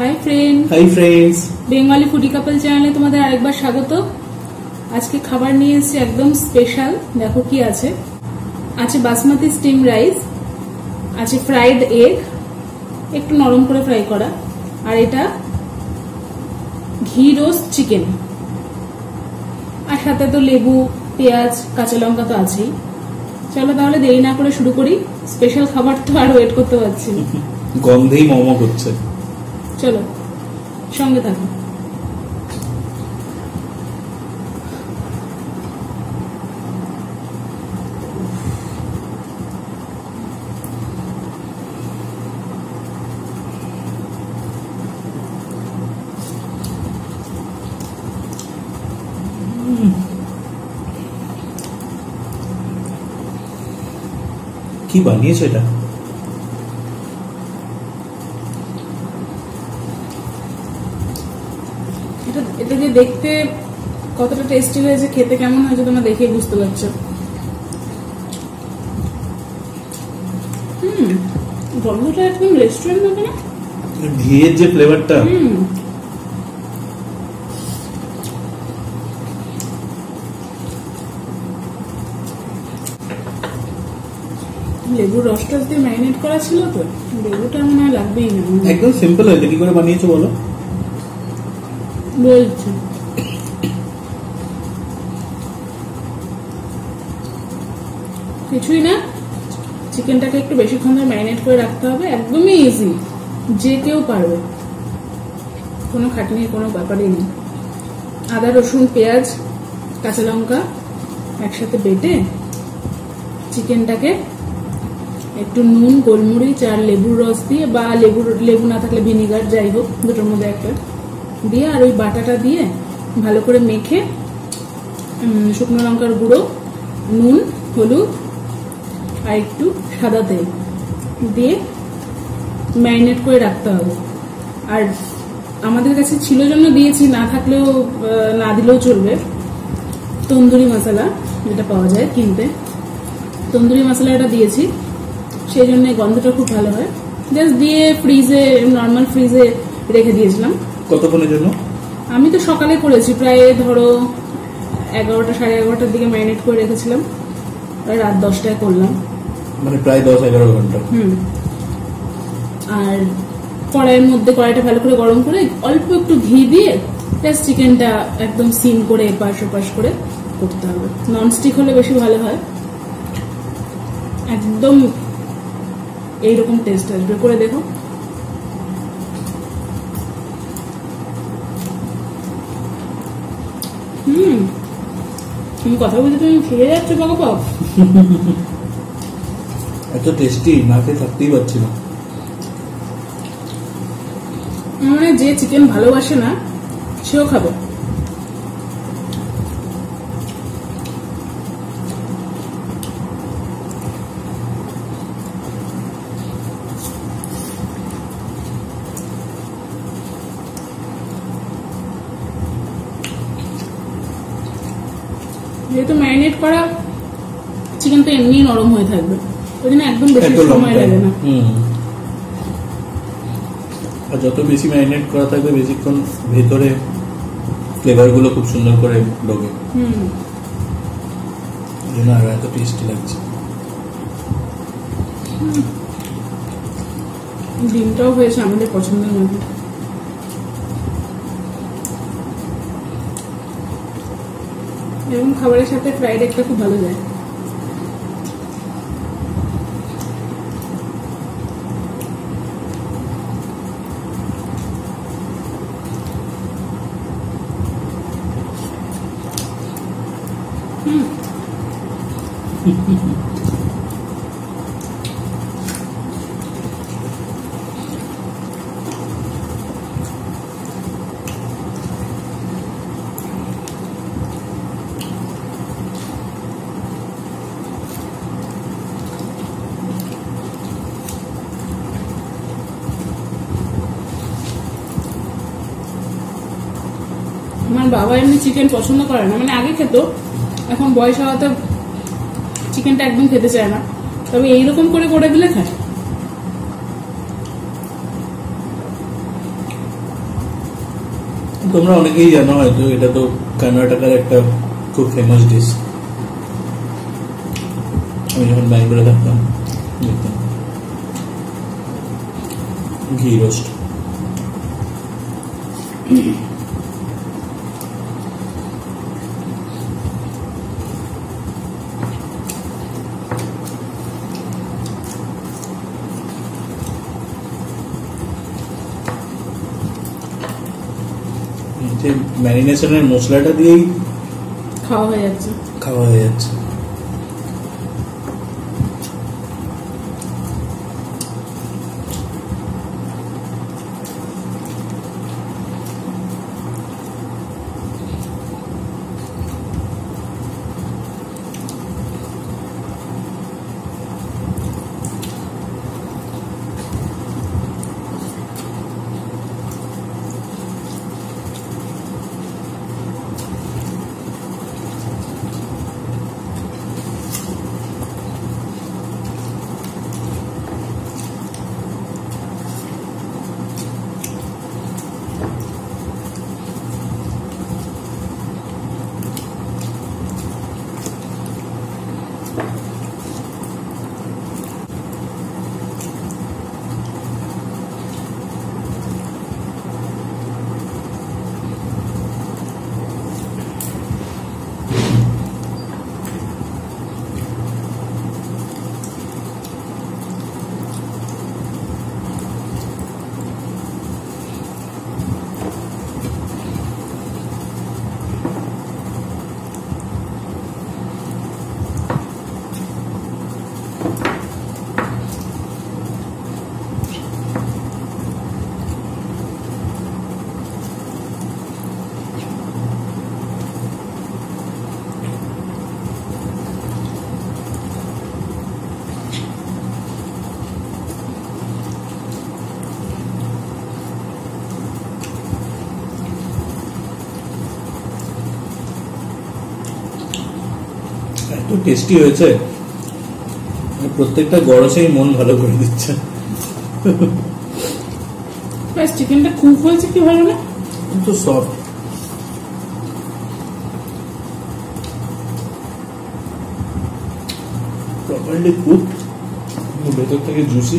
Hi friend hi friends Bengali foodie couple চ্যানেলে তোমাদের আরেকবার স্বাগত। আজকে খাবার নিয়ে এসেছি একদম স্পেশাল দেখো কি আছে। আছে বাসমতি স্টিম রাইস আছে ফ্রাইড এগ একটু নরম করে ফ্রাই করা। আর এটা ঘি রোস্ট চিকেন আর সাথে তো লেবু পেঁয়াজ কাঁচা লঙ্কা তো আছেই। চলো তাহলে দেরি না করে শুরু করি। স্পেশাল খাবার তো আর ওয়েট করতে পারছি না। গন্ধেই মম করছে। চলো সঙ্গে থাকো। কি বানিয়েছো এটা এটা যে দেখতে কতটা টেস্টি হয়েছে খেতে কেমন হয়েছে তোমরা দেখেই বুঝতে পারছ। হুম গন্ধটা একদম রেস্টুরেন্ট মতো না ঘিয়ের যে ফ্লেভারটা হুম। লেবুর রসটা দিয়ে ম্যারিনেট করা ছিল তো লেবুটা মনে হয় লাগবেই না। একদম সিম্পল হয়েছে কি করে বানিয়েছো বলো? বলছি কিছুই না। চিকেনটাকে একটু বেশিক্ষণ ধরে ম্যারিনেট করে রাখতে হবে। একদমই ইজি যে কেউ পারবে। কোনো খাটনির কোনো ব্যাপারই নেই। আদা, রসুন, পেঁয়াজ, কাঁচা লঙ্কা একসাথে বেটে চিকেনটাকে একটু নুন, গোলমরিচ আর লেবুর রস দিয়ে বা লেবুর, লেবু না থাকলে ভিনিগার, যাই হোক, দুটোর মধ্যে একটা দিয়ে আর ওই বাটাটা দিয়ে ভালো করে মেখে শুকনো লঙ্কার গুঁড়ো, নুন, হলুদ আর একটু সাদা তেল দিয়ে ম্যারিনেট করে রাখতে হবে। আর আমাদের কাছে ছিল জন্য দিয়েছি না থাকলেও না দিলেও চলবে। তন্দুরি মশলা যেটা পাওয়া যায় কিনতে। তন্দুরি মশলাটা দিয়েছি সেই জন্য গন্ধটা খুব ভালো হয়। জাস্ট দিয়ে ফ্রিজে নর্মাল ফ্রিজে রেখে দিয়েছিলাম। কতক্ষণের জন্য? আমি তো সকালে করেছি প্রায় ধরো এগারোটা সাড়ে এগারোটার দিকে ম্যারিনেট করে রেখেছিলাম। রাত দশটায় করলাম। মানে প্রায় দশ এগারো ঘণ্টা। আর কড়াইয়ের মধ্যে কড়াইটা ভালো করে গরম করে অল্প একটু ঘি দিয়ে জাস্ট চিকেনটা একদম সিম করে এপাশ ওপাশ করে করতে হবে। ননস্টিক হলে বেশি ভালো হয়। একদম এইরকম টেস্ট আসবে। করে দেখো। হুম। তুমি কথা বলতে তুমি খেয়ে যাচ্ছ বাবা এত টেস্টি না খেয়ে থাকতেই পারছি না। মানে যে চিকেন ভালোবাসে না, সেও খাব। যেহেতু ম্যারিনেট করা চিকেন তো এমনি নরম হয়ে থাকবে। ওই জন্য একদম বেশি সময় লাগে না। আর যত বেশি ম্যারিনেট করা থাকবে বেশিক্ষণ ভেতরে ফ্লেভারগুলো খুব সুন্দর করে ঢোকে। হুম। জন্য আরও এত টেস্টি লাগছে। ডিমটাও হয়েছে আমাদের পছন্দের এবং খাবারের সাথে ফ্রাইড এগটা খুব ভালো যায়। আমার বাবা এমনি চিকেন পছন্দ করে না। মানে আগে খেত এখন বয়স হওয়াতে চিকেনটা একদম খেতে চায় না। তবে এইরকম করে করে দিলে খায় তোমরা অনেকেই জানো হয়তো, এটা তো কর্ণাটকার একটা খুব ফেমাস ডিশ আমি যখন ব্যাঙ্গালোরে থাকতাম, দেখতাম। ঘি রোস্ট যে ম্যারিনেশনের মশলাটা দিয়েই খাওয়া হয়ে যাচ্ছে। খাওয়া হয়ে যাচ্ছে। এত টেস্টি হয়েছে। মানে প্রত্যেকটা গরসেই মন ভালো করে দিচ্ছে। ব্যাস চিকেনটা খুব হয়েছে কি ভালো না? কিন্তু সফট প্রপারলি কুক ভেতর থেকে জুসি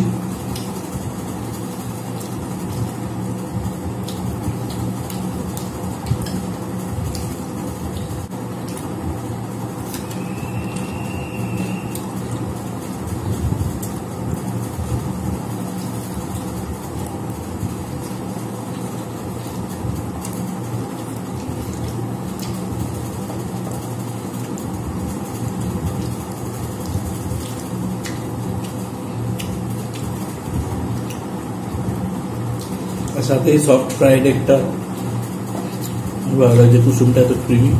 সাথে সফট ফ্রাইড একটা ভালো লাগছে কুসুমটা এত ক্রিমি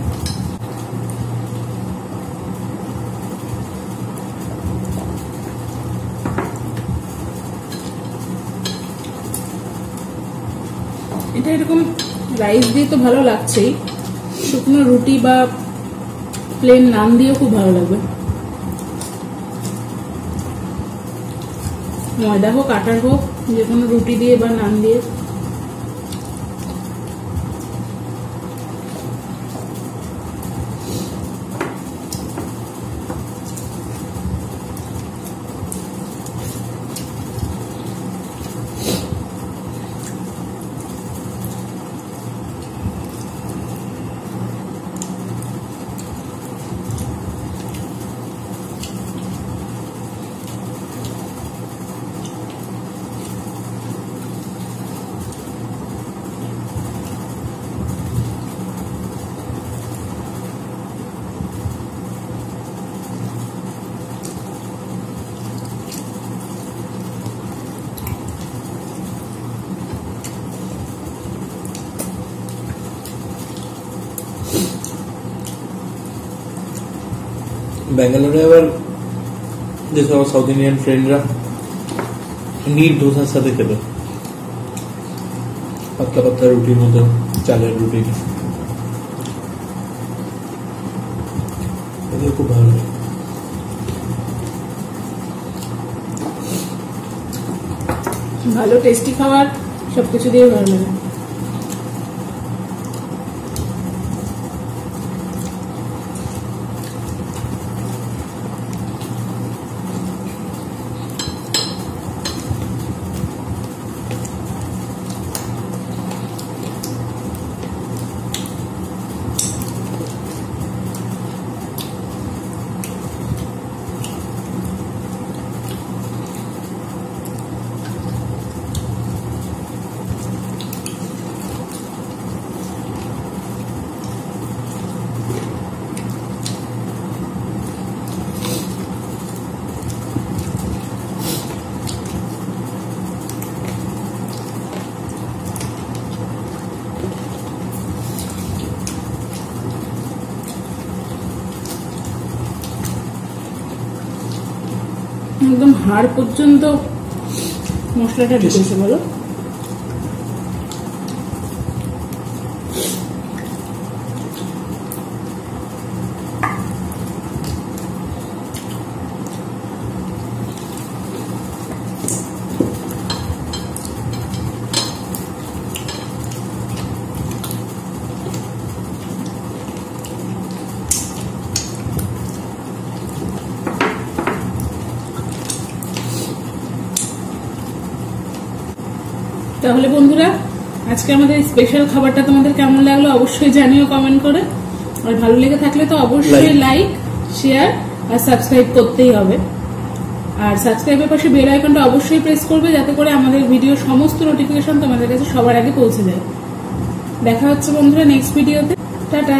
এটা এরকম রাইস দিয়ে তো ভালো লাগছেই। শুকনো রুটি বা প্লেন নান দিয়েও খুব ভালো লাগবে। ময়দা হোক, আটার হোক, যে কোনো রুটি দিয়ে বা নান দিয়ে। ব্যাঙ্গালোরে আবার যেসব আমার সাউথ ইন্ডিয়ান ফ্রেন্ডরা নিট ধোসার সাথে খেলো পাতলা পাতলা রুটির মতো চালের রুটি এগুলো খুব ভালো লাগে ভালো টেস্টি খাবার, সবকিছু দিয়ে ভালো লাগে। একদম হাড় পর্যন্ত মশলাটা ঢুকেছে বলো। তাহলে বন্ধুরা আজকে আমাদের স্পেশাল খাবারটা তোমাদের কেমন লাগল অবশ্যই জানিও কমেন্ট করে। আর ভালো লেগে থাকলে তো অবশ্যই লাইক শেয়ার আর সাবস্ক্রাইব করতেই হবে। আর সাবস্ক্রাইবের পাশে বেল আইকনটা অবশ্যই প্রেস করবে যাতে করে আমাদের ভিডিও সমস্ত নোটিফিকেশন তোমাদের কাছে সবার আগে পৌঁছে যায়। দেখা হচ্ছে বন্ধুরা নেক্সট ভিডিওতে টাটা।